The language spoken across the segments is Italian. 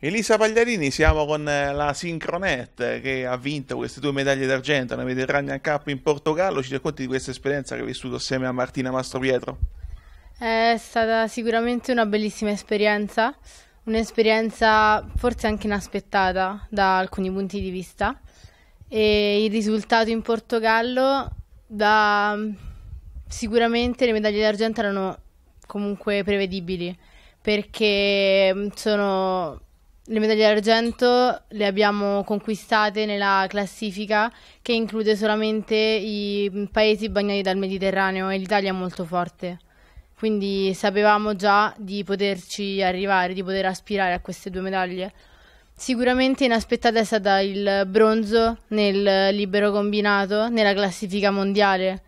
Elisa Pagliarini, siamo con eh, la Synchronet che ha vinto queste due medaglie d'argento alla Mediterranean Cup in Portogallo. Ci racconti di questa esperienza che hai vissuto assieme a Martina Mastropietro? È stata sicuramente una bellissima esperienza, un'esperienza forse anche inaspettata da alcuni punti di vista e il risultato in Portogallo da sicuramente le medaglie d'argento erano comunque prevedibili perché sono le medaglie d'argento le abbiamo conquistate nella classifica che include solamente i paesi bagnati dal Mediterraneo e l'Italia è molto forte. Quindi sapevamo già di poterci arrivare, di poter aspirare a queste due medaglie. Sicuramente inaspettata è stata il bronzo nel libero combinato nella classifica mondiale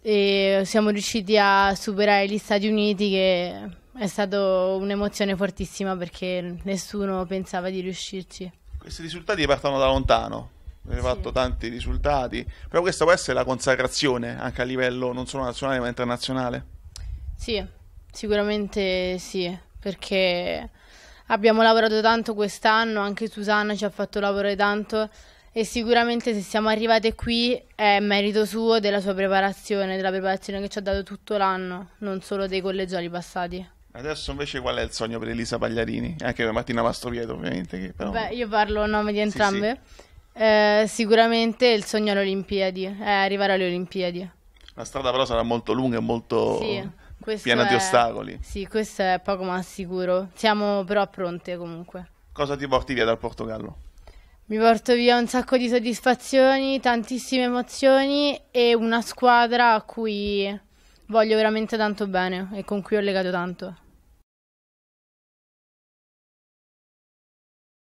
e siamo riusciti a superare gli Stati Uniti che è stata un'emozione fortissima perché nessuno pensava di riuscirci. Questi risultati partono da lontano, avete sì. fatto tanti risultati, però questa può essere la consacrazione anche a livello non solo nazionale ma internazionale? Sì, sicuramente sì, perché abbiamo lavorato tanto quest'anno, anche Susanna ci ha fatto lavorare tanto e sicuramente se siamo arrivate qui è merito suo della sua preparazione, della preparazione che ci ha dato tutto l'anno, non solo dei collegiali passati. Adesso invece qual è il sogno per Elisa Pagliarini? Anche per Martina Mastropietro ovviamente. Però... Beh, io parlo a nome di entrambe. Sì, sì. Eh, sicuramente il sogno alle Olimpiadi, è arrivare alle Olimpiadi. La strada però sarà molto lunga e molto sì, piena è... di ostacoli. Sì, questo è poco ma sicuro. Siamo però pronte comunque. Cosa ti porti via dal Portogallo? Mi porto via un sacco di soddisfazioni, tantissime emozioni e una squadra a cui voglio veramente tanto bene e con cui ho legato tanto.